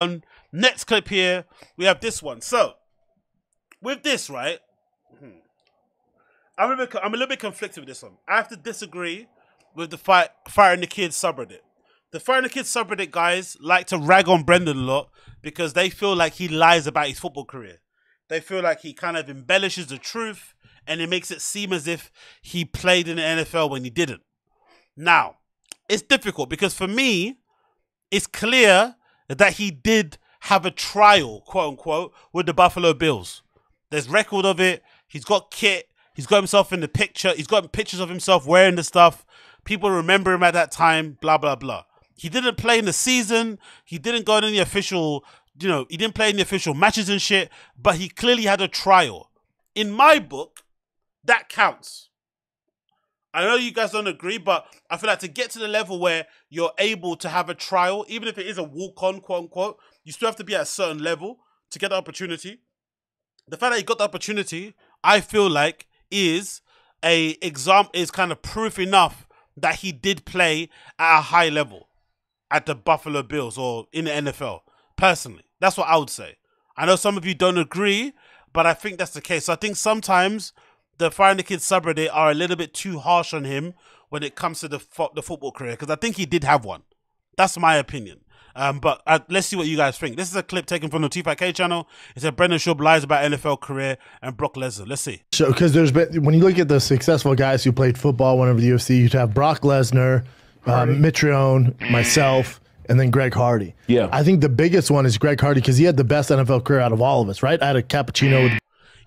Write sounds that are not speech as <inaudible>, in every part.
Um, next clip here, we have this one. So, with this, right? hmm, I'm a, bit, I'm a little bit conflicted with this one. I have to disagree with the fight, Fighter and the Kid's subreddit. The Fighter and the Kid's subreddit guys like to rag on Brendan a lot because they feel like he lies about his football career. They feel like he kind of embellishes the truth and it makes it seem as if he played in the NFL when he didn't. Now, it's difficult because for me, it's clear that he did have a trial, quote unquote, with the Buffalo Bills. There's record of it. He's got kit. He's got himself in the picture. He's got pictures of himself wearing the stuff. People remember him at that time. Blah blah blah. He didn't play in the season. He didn't go in any official. You know, he didn't play in the official matches and shit. But he clearly had a trial. In my book, that counts. I know you guys don't agree, but I feel like to get to the level where you're able to have a trial, even if it is a walk on, quote unquote, you still have to be at a certain level to get the opportunity. The fact that he got the opportunity, I feel like, is a exam is kind of proof enough that he did play at a high level at the Buffalo Bills or in the NFL. Personally, that's what I would say. I know some of you don't agree, but I think that's the case. So I think sometimes the Fighter and the Kid's subreddit are a little bit too harsh on him when it comes to the fo- the football career because I think he did have one. That's my opinion. Um, but uh, let's see what you guys think. This is a clip taken from the T5K channel. It said Brendan Schaub lies about NFL career and Brock Lesnar. Let's see. So, because there's been when you look at the successful guys who played football, whenever the UFC, you'd have Brock Lesnar, um, Mitrione, myself, and then Greg Hardy. Yeah. I think the biggest one is Greg Hardy because he had the best NFL career out of all of us, right? I had a cappuccino with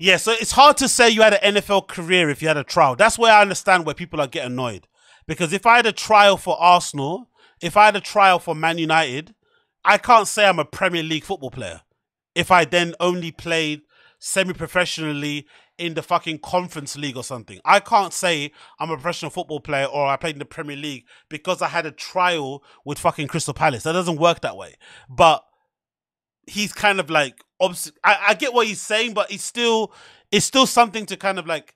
Yeah, so it's hard to say you had an NFL career if you had a trial. That's where I understand where people are getting annoyed. Because if I had a trial for Arsenal, if I had a trial for Man United, I can't say I'm a Premier League football player. If I then only played semi professionally in the fucking conference league or something. I can't say I'm a professional football player or I played in the Premier League because I had a trial with fucking Crystal Palace. That doesn't work that way. But he's kind of like obs- I, I get what he's saying, but it's still it's still something to kind of like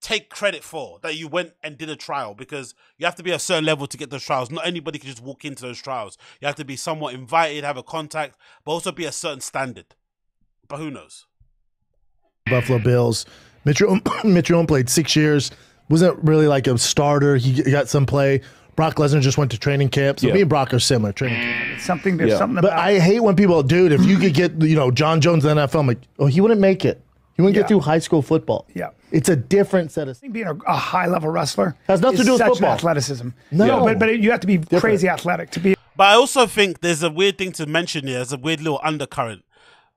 take credit for that you went and did a trial because you have to be a certain level to get those trials. Not anybody can just walk into those trials. You have to be somewhat invited, have a contact, but also be a certain standard. But who knows? Buffalo Bills. Mitchell <coughs> Mitchell played six years. Wasn't really like a starter. He got some play. Brock Lesnar just went to training camp. So Yeah. me and Brock are similar. Training camp. It's something. There's Yeah. something But about. I hate when people, dude, if you could get, you know, Jon Jones in the NFL, I'm like, oh, he wouldn't make it. He wouldn't Yeah. get through high school football. Yeah. It's a different set of. think being a, a high level wrestler Has nothing to do with such an football. athleticism. No. but but you have to be crazy athletic to be. But I also think there's a weird thing to mention here. There's a weird little undercurrent.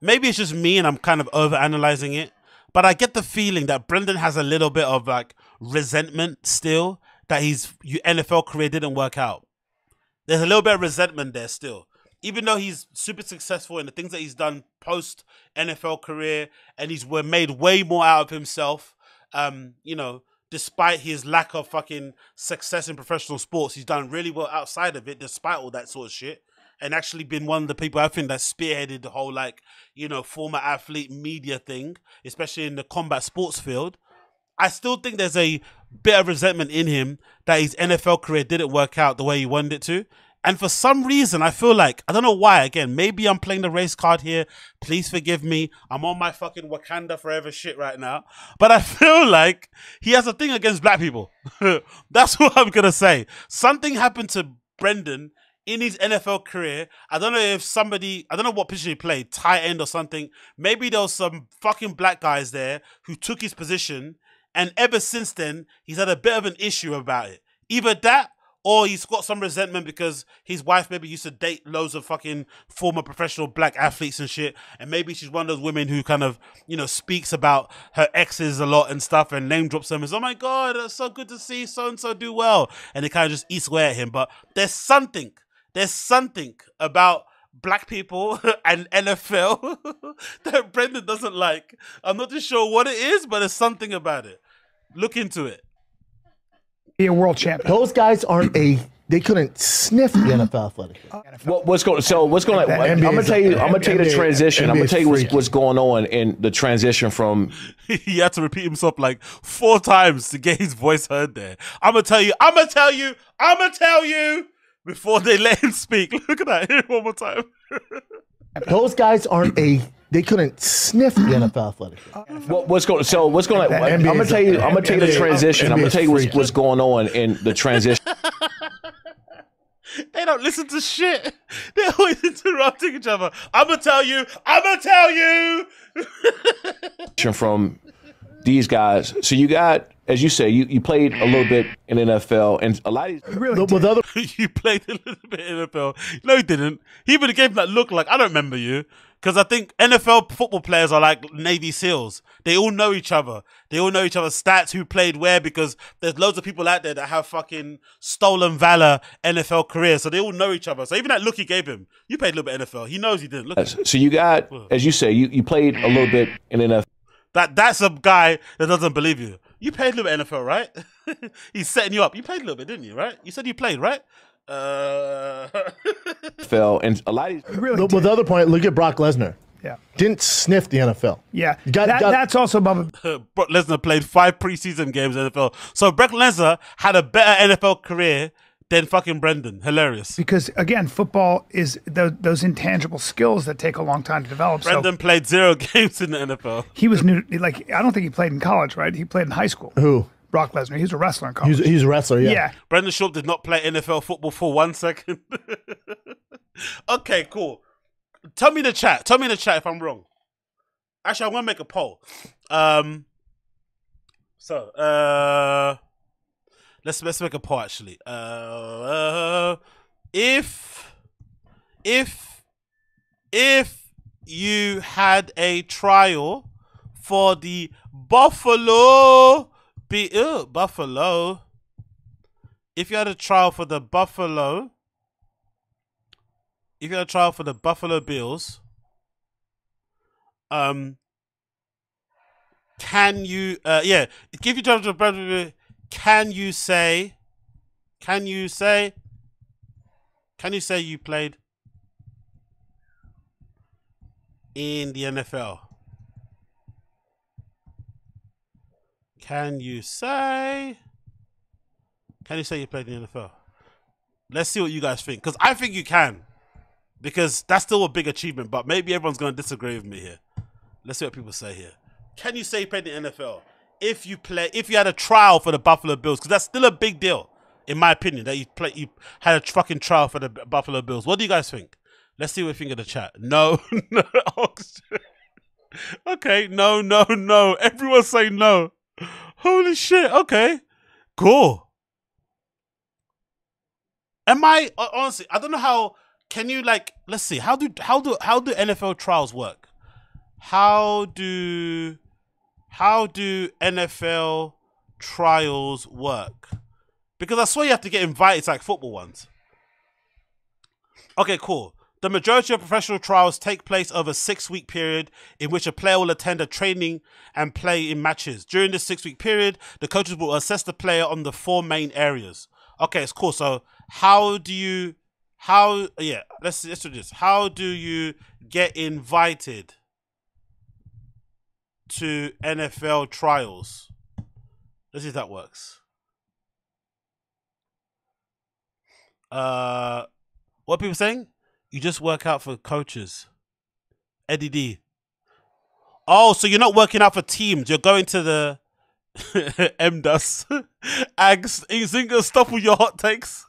Maybe it's just me and I'm kind of over analyzing it. But I get the feeling that Brendan has a little bit of like resentment still that his NFL career didn't work out. There's a little bit of resentment there still. Even though he's super successful in the things that he's done post NFL career and he's made way more out of himself, um, you know, despite his lack of fucking success in professional sports, he's done really well outside of it, despite all that sort of shit. And actually been one of the people I think that spearheaded the whole like, you know, former athlete media thing, especially in the combat sports field. I still think there's a bit of resentment in him that his NFL career didn't work out the way he wanted it to. And for some reason, I feel like, I don't know why, again, maybe I'm playing the race card here. Please forgive me. I'm on my fucking Wakanda forever shit right now. But I <laughs> feel like he has a thing against black people. <laughs> That's what I'm going to say. Something happened to Brendan in his NFL career. I don't know if somebody, I don't know what position he played, tight end or something. Maybe there was some fucking black guys there who took his position. And ever since then, he's had a bit of an issue about it. Either that or he's got some resentment because his wife maybe used to date loads of fucking former professional black athletes and shit. And maybe she's one of those women who kind of, you know, speaks about her exes a lot and stuff and name drops them as, oh my God, it's so good to see so and so do well. And it kind of just eats away at him. But there's something, there's something about black people <laughs> and NFL <laughs> that Brendan doesn't like. I'm not too sure what it is, but there's something about it. Look into it. be a world champion. Those guys aren't a. They couldn't sniff the NFL athletic. Uh, what, what's going? So what's going? The I'm gonna tell you. a- I'm gonna tell you the NBA transition. I'm gonna tell you what's, what's going on in the transition from. <laughs> he had to repeat himself like four times to get his voice heard there. I'm gonna tell you, I'm gonna tell you, I'm gonna tell you before they <laughs> let him speak. Look at that. Hear <laughs> it one more time. Those guys aren't a. They couldn't sniff the NFL athletic. What, what's going? So what's going? NBA I'm gonna tell you. I'm gonna tell you the transition. I'm gonna tell you what's, what's going on in the transition <laughs> They don't listen to shit. <laughs> They're always interrupting each other. I'm gonna tell you. I'm gonna tell you. <laughs> from these guys. So you got, as you say, you, you played a little bit in NFL, and a lot of these, Really? With other <laughs> you played a little bit in NFL. No, he didn't. He even gave him that look like I don't remember you. Because I think NFL football players are like Navy SEAls. They all know each other. They all know each other's stats, who played where, because there's loads of people out there that have fucking stolen valor NFL careers. So they all know each other. So even that look he gave him, you played a little bit NFL. He knows he didn't. Look, at so you got, as you say, you, you played a little bit in NFL. that that's a guy that doesn't believe you. You played a little bit NFL, right? <laughs> He's setting you up. You played a little bit, didn't you? Right? You said you played, right? Uh, <laughs> NFL, and a lot of these, really? with the other point, look at Brock Lesnar. yeah. Didn't sniff the NFL. Yeah. Got- that, got- that's also Bubba. <laughs> Brock Lesnar played five preseason games in the NFL. So Brock Lesnar had a better NFL career than fucking Brendan. Hilarious. Because again, football is th- those intangible skills that take a long time to develop. So Brendan played zero <laughs> games in the NFL. he was new. Like I don't think he played in college, right? He played in high school. Who? Brock Lesnar. He was a wrestler in college. He's, he's a wrestler. Yeah. yeah. Brendan Schaub did not play NFL football for one second. <laughs> okay, cool. Tell me the chat. Tell me in the chat if I'm wrong. Actually, I'm gonna make a poll. Um, so uh, let's let's make a poll. Actually, uh, if if if you had a trial for the Buffalo be uh, Buffalo if you had a trial for the Buffalo, if you had a trial for the Buffalo Bills, um, can you, uh, yeah, give you to the can you say, can you say, can you say you played in the NFL? Can you say? Can you say you played in the NFL? Let's see what you guys think. Because I think you can. Because that's still a big achievement, but maybe everyone's going to disagree with me here. Let's see what people say here. Can you say you played in the NFL? If you play, if you had a trial for the Buffalo Bills, because that's still a big deal, in my opinion, that you play, you had a fucking trial for the Buffalo Bills. What do you guys think? Let's see what you think in the chat. <laughs> No, no. <laughs> okay, no, no, no. Everyone say no. Holy shit. Okay, cool. Am I honestly? I don't know how. Can you like? Let's see. How do how do how do NFL trials work? How do how do NFL trials work? Because I swear you have to get invited to like football ones. Okay, cool. The majority of professional trials take place over a six week period in which a player will attend a training and play in matches. During this six week period, the coaches will assess the player on the four main areas. Okay, it's cool. So, how do you, how, yeah, let's, let's do this. How do you get invited to NFL trials? Let's see if that works. Uh, what people saying? You just work out for coaches. Eddie D. Oh, so you're not working out for teams. You're going to the MDUS. Ags, Zinga, stop with your hot takes.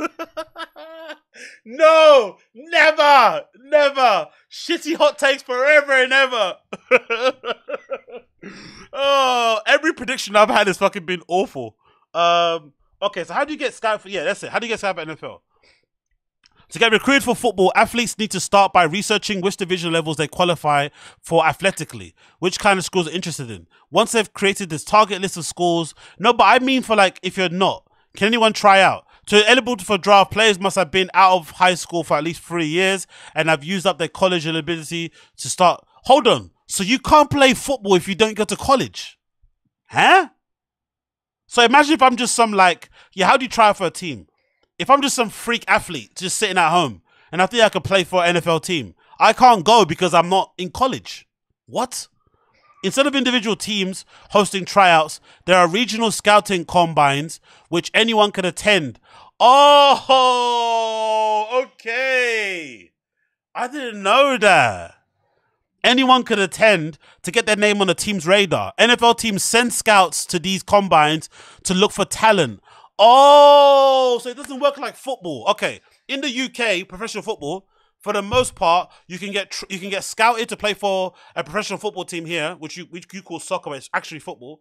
<laughs> no, never, never. Shitty hot takes forever and ever. <laughs> oh, every prediction I've had has fucking been awful. Um, okay, so how do you get scouted for? Yeah, that's it. How do you get scouted for NFL? To get recruited for football, athletes need to start by researching which division levels they qualify for athletically, which kind of schools are interested in. Once they've created this target list of schools, no, but I mean for like if you're not, can anyone try out? To eligible for draft, players must have been out of high school for at least three years and have used up their college eligibility to start. Hold on, so you can't play football if you don't go to college, huh? So imagine if I'm just some like, yeah, how do you try for a team? if I'm just some freak athlete just sitting at home and I think I could play for an NFL team, I can't go because I'm not in college. What? Instead of individual teams hosting tryouts, there are regional scouting combines which anyone can attend. Oh, okay. I didn't know that. Anyone could attend to get their name on a team's radar. NFL teams send scouts to these combines to look for talent. Oh, so it doesn't work like football. Okay, in the UK, professional football, for the most part, you can get you can get scouted to play for a professional football team here, which you which you call soccer, but it's actually football.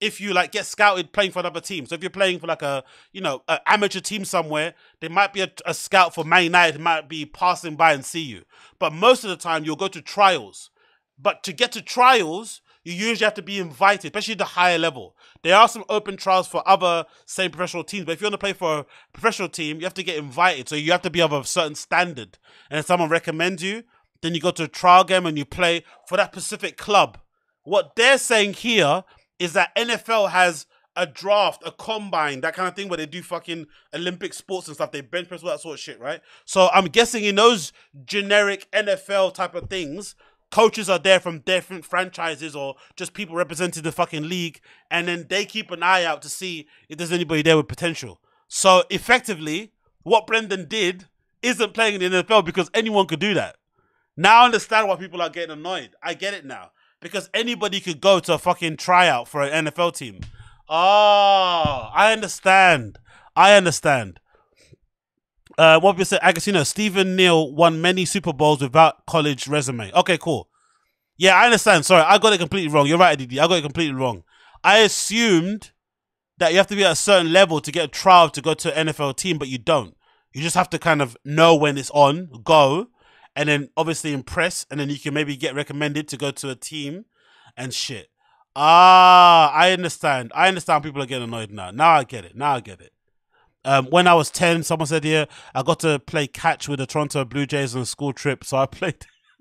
If you like get scouted playing for another team, so if you're playing for like a you know an amateur team somewhere, there might be a, a scout for Man United might be passing by and see you. But most of the time, you'll go to trials. But to get to trials, you usually have to be invited, especially the higher level. There are some open trials for other same professional teams, but if you want to play for a professional team, you have to get invited. So you have to be of a certain standard. And if someone recommends you, then you go to a trial game and you play for that specific club. What they're saying here is that NFL has a draft, a combine, that kind of thing where they do fucking Olympic sports and stuff. They bench press all that sort of shit, right? So I'm guessing in those generic NFL type of things, coaches are there from different franchises or just people representing the fucking league, and then they keep an eye out to see if there's anybody there with potential. So effectively, what Brendan did isn't playing in the NFL because anyone could do that. Now I understand why people are getting annoyed. I get it now. Because anybody could go to a fucking tryout for an NFL team. Oh, I understand. I understand. Uh, what we said, Agostinho, Stephen Neal won many Super Bowls without college resume. Okay, cool. Yeah, I understand. Sorry, I got it completely wrong. You're right, Didi. I got it completely wrong. I assumed that you have to be at a certain level to get a trial to go to an NFL team, but you don't. You just have to kind of know when it's on, go, and then obviously impress, and then you can maybe get recommended to go to a team and shit. Ah, I understand. I understand people are getting annoyed now. Now I get it. Now I get it. Um, when I was 10, someone said, Yeah, I got to play catch with the Toronto Blue Jays on a school trip. So I played <laughs>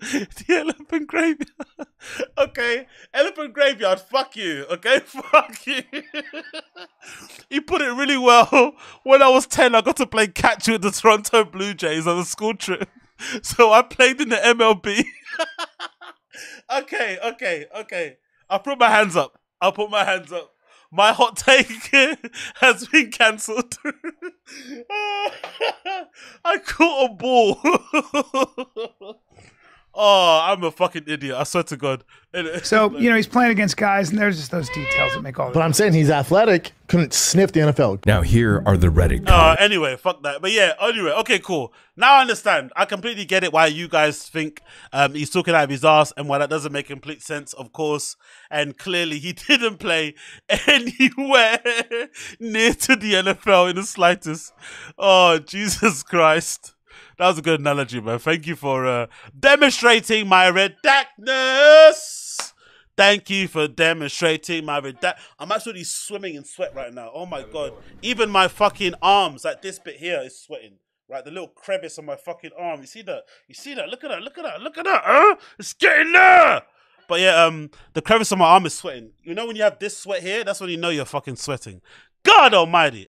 the Elephant Graveyard. <laughs> okay, Elephant Graveyard, fuck you. Okay, <laughs> fuck you. you put it really well. When I was 10, I got to play catch with the Toronto Blue Jays on a school trip. <laughs> So I played in the MLB. <laughs> okay, okay, okay. I'll put my hands up. I'll put my hands up. My hot <laughs> take has been cancelled. I caught a ball. Oh, I'm a fucking idiot. I swear to God. <laughs> So you know he's playing against guys, and there's just those details that make all. But I'm saying he's athletic. Couldn't sniff the NFL. Now here are the Reddit Uh, anyway, fuck that. But yeah, anyway, okay, cool. Now I understand. I completely get it why you guys think um, he's talking out of his ass and why that doesn't make complete sense, of course. And clearly he <laughs> didn't play anywhere <laughs> near to the NFL in the slightest. Oh, Jesus Christ. That was a good analogy, man. Thank you for uh, demonstrating my redactness. Thank you for demonstrating my redact. I'm actually swimming in sweat right now. Oh my god. Even my fucking arms, like this bit here, is sweating. Right, the little crevice on my fucking arm. You see that? You see that? Look at that! Look at that! Look at that! Huh? It's getting there. But yeah, um, the crevice on my arm is sweating. You know when you have this sweat here, that's when you know you're fucking sweating. God Almighty!